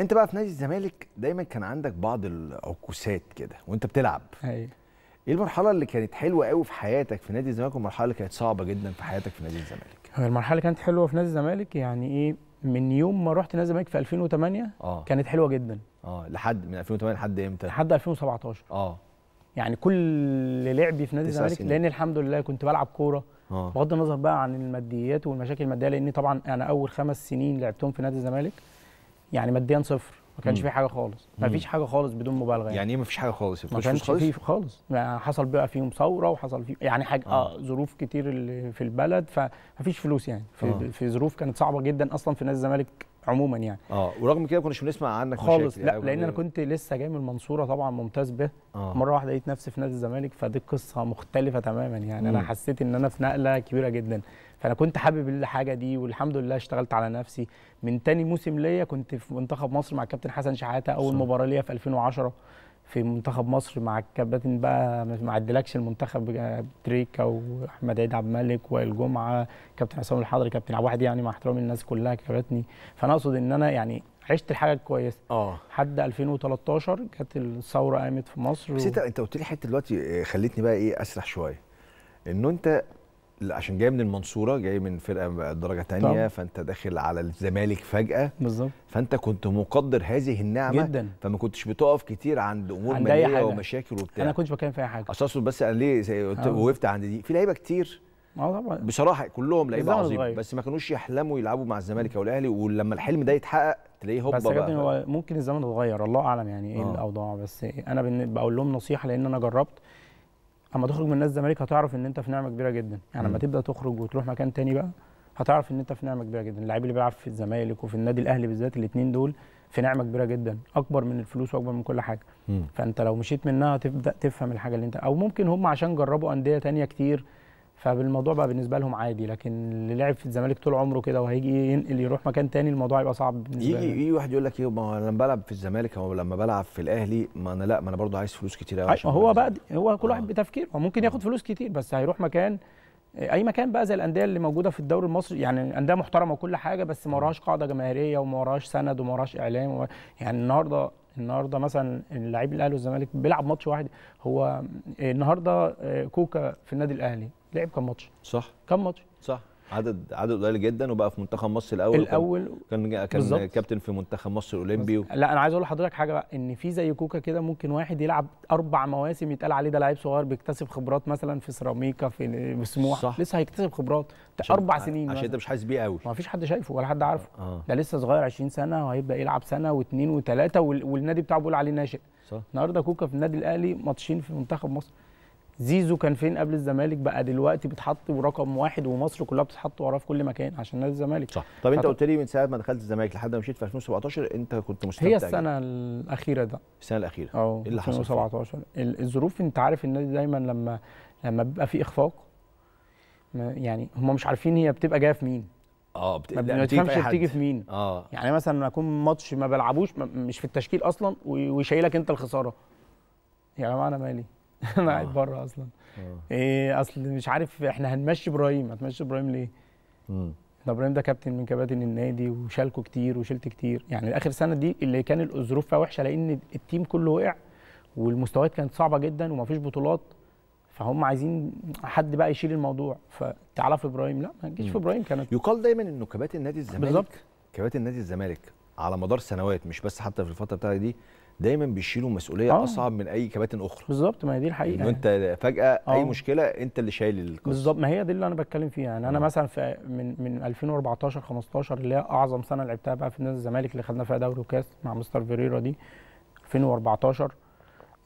انت بقى في نادي الزمالك دايما كان عندك بعض العكوسات كده وانت بتلعب. أيوه. إيه المرحلة اللي كانت حلوة قوي في حياتك في نادي الزمالك والمرحلة اللي كانت صعبة جدا في حياتك في نادي الزمالك؟ المرحلة اللي كانت حلوة في نادي الزمالك يعني إيه من يوم ما رحت نادي الزمالك في 2008 آه. كانت حلوة جدا. آه لحد من 2008 لحد إمتى؟ لحد 2017 آه. يعني كل لعبي في نادي الزمالك. لأن الحمد لله كنت بلعب كورة. آه. بغض النظر بقى عن الماديات والمشاكل المادية لأن طبعا أنا أول خمس سنين لعبتهم في نادي الزمالك. يعني ماديا صفر ما كانش. في حاجة خالص ما. فيش حاجة خالص بدون مبالغة يعني يعني إيه مفيش حاجة خالص ما كانش فيه خالص يعني حصل بقى فيهم ثورة وحصل فيه يعني حاجة آه, آه. ظروف كتير اللي في البلد فمفيش فلوس يعني في, آه. في ظروف كانت صعبة جدا أصلا في نادي الزمالك عموما يعني. آه ورغم كده ما كناش بنسمع عنك خالص. لا يعني لأن أنا كنت لسه جاي من المنصورة طبعا ممتاز به. آه. مرة واحدة لقيت نفسي في نادي الزمالك فدي قصة مختلفة تماما يعني. أنا مم. حسيت إن أنا في نقلة كبيرة جدا. فأنا كنت حابب الحاجة دي والحمد لله اشتغلت على نفسي. من تاني موسم ليا كنت في منتخب مصر مع الكابتن حسن شحاتة أول صح. مباراة ليا في 2010 في منتخب مصر مع الكباتن بقى ما عدلكش المنتخب بقى تريكا وأحمد عيد عبد الملك وائل جمعة كابتن حسام الحضري كابتن عبد الواحد يعني مع احترامي الناس كلها كباتني فأنا أقصد إن أنا يعني عشت الحاجة كويسه آه. لحد 2013 كانت الثورة قامت في مصر بس أنت أنت قلت لي حتة دلوقتي آه، خلتني بقى إيه أسرح شوية. إنه أنت عشان جاي من المنصورة جاي من فرقة درجة تانية طبعا. فأنت داخل على الزمالك فجأة. بالظبط. فأنت كنت مقدر هذه النعمة. جدا. فما كنتش بتقف كتير عند أمور عند مالية. ومشاكل وبتاع. أنا كنتش بتكلم في أي حاجة. اصل أقصد بس أنا ليه آه. وقفت عند دي؟ في لعيبة كتير. آه طبعا. بصراحة كلهم لعيبة عظيمة. بس ما كانوش يحلموا يلعبوا مع الزمالك أو الأهلي. ولما الحلم ده يتحقق تلاقيه هوبا بس بقى. هو ممكن الزمن اتغير الله أعلم يعني إيه آه. الأوضاع. بس أنا بقول لهم نصيحة لأن أنا جربت. أما تخرج من نادي الزمالك هتعرف إن أنت في نعمة كبيرة جدا يعني لما. تبدأ تخرج وتروح مكان تاني بقى هتعرف إن أنت في نعمة كبيرة جدا اللعيب اللي بيلعب في الزمالك وفي النادي الأهلي بالذات الاثنين دول في نعمة كبيرة جدا أكبر من الفلوس وأكبر من كل حاجة مم. فأنت لو مشيت منها هتبدأ تفهم الحاجة اللي أنت أو ممكن هم عشان جربوا أندية تانية كتير فالموضوع بقى بالنسبة لهم عادي لكن اللي لعب في الزمالك طول عمره كده وهيجي ينقل يروح مكان تاني الموضوع يبقى صعب بالنسبة يجي يجي واحد يقول لك إيه ما لما بلعب في الزمالك أو لما بلعب في الأهلي ما أنا لا ما أنا برضه عايز فلوس كتير قوي هو بقى هو كل آه. واحد بتفكيره هو ممكن ياخد فلوس كتير بس هيروح مكان أي مكان بقى زي الأندية اللي موجودة في الدوري المصري يعني أندية محترمة وكل حاجة بس ما وراهاش قاعدة جماهيرية وما وراهاش سند وما وراهاش إعلام وما يعني النهارده النهارده مثلا اللعيب الأهلي والزمالك بيلعب ماتش واحد هو النهارده كوكا في النادي الأهلي لعب كام ماتش؟ صح كام ماتش؟ صح عدد عدد قليل جدا وبقى في منتخب مصر الأول الأول كان كان بالظبط. كابتن في منتخب مصر الاولمبي و... لا أنا عايز أقول لحضرتك حاجة بقى إن في زي كوكا كده ممكن واحد يلعب أربع مواسم يتقال عليه ده لعيب صغير بيكتسب خبرات مثلا في سيراميكا في سموحه صح. لسه هيكتسب خبرات. عشان- أربع سنين عشان. أنت مش حاسس بيه قوي ما فيش حد شايفه ولا حد عارفه. آه. ده لسه صغير 20 سنة وهيبدأ يلعب سنة واثنين وثلاثه وال- والنادي بتاعه بيقول عليه ناشئ. صح. النهارده كوكا في النادي الأهلي ماتشين في منتخب مصر. زيزو كان فين قبل الزمالك؟ بقى دلوقتي بيتحط ورقم واحد ومصر كلها بتتحط وراه في كل مكان عشان نادي الزمالك. صح. طب انت قلت لي من ساعة ما دخلت الزمالك لحد ما مشيت في 2017 انت كنت مستمتع هي جداً. السنة الأخيرة ده. السنة الأخيرة. آه إيه اللي حصل؟ فيه؟ 2017 ال- الظروف انت عارف النادي دايما لما لما بيبقى في إخفاق يعني هم مش عارفين هي بتبقى جاية في مين. آه بت... ما ما بتيجي في مين. آه. يعني مثلا اكون ماتش ما بلعبوش مش في التشكيل أصلا ويشيلك أنت الخسارة. يا جماعة أنا مالي؟ أنا قاعد آه. بره أصلا آه إيه أصل مش عارف إحنا هنمشي إبراهيم هتمشي إبراهيم ليه مم. ده إبراهيم ده كابتن من كباتن النادي وشالكوا كتير وشلت كتير يعني آخر سنة دي اللي كان الظروف فيها وحشة لأن التيم كله وقع والمستويات كانت صعبة جدا ومفيش بطولات فهم عايزين حد بقى يشيل الموضوع فتعالى في إبراهيم لا ما تجيش في. إبراهيم كانت يقال دايما إنه كباتن نادي الزمالك بالظبط. كباتن نادي الزمالك على مدار سنوات مش بس حتى في الفترة بتاعتي دي دايما بيشيلوا مسؤولية آه. أصعب من أي كباتن أخرى. بالظبط ما هي دي الحقيقة إنه أنت فجأة أي آه. مشكلة أنت اللي شايل القصة. بالظبط ما هي دي اللي أنا بتكلم فيها. يعني أنا آه. مثلا في من من 2014 15 اللي هي أعظم سنة لعبتها بقى في نادي الزمالك اللي خدنا فيها دوري وكاس مع مستر فيريرا دي 2014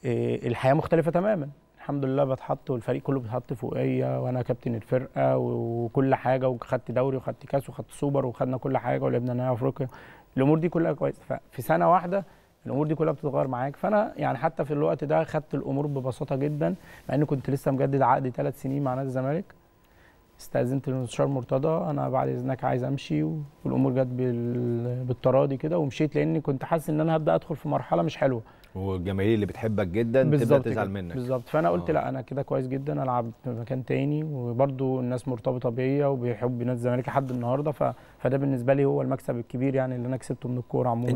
إيه الحياة مختلفة تماما. الحمد لله بتحط والفريق كله بيتحط فوقيا وأنا كابتن الفرقة وكل حاجة وخدت دوري وخدت كاس وخدت سوبر وخدنا كل حاجة ولعبنا نهائي أفريقيا. الأمور دي كلها كويسة. ففي سنة واحدة الأمور دي كلها بتتغير معاك. فأنا يعني حتى في الوقت ده خدت الأمور ببساطة جدا مع إني كنت لسه مجدد عقدي ثلاث سنين مع نادي الزمالك. استأذنت المستشار مرتضى أنا بعد إذنك عايز أمشي والأمور جت بال- بالتراضي كده ومشيت لأني كنت حاسس إن أنا هبدأ أدخل في مرحلة مش حلوة. والجماهير اللي بتحبك جدا تبدأ تزعل. منك. بالظبط. فأنا قلت آه. لا أنا كده كويس جدا ألعب في مكان تاني وبرده الناس مرتبطة بيا وبيحبوا نادي الزمالك لحد النهارده ف... فده بالنسبة لي هو المكسب الكبير يعني اللي أنا كسبته من الكورة عموما.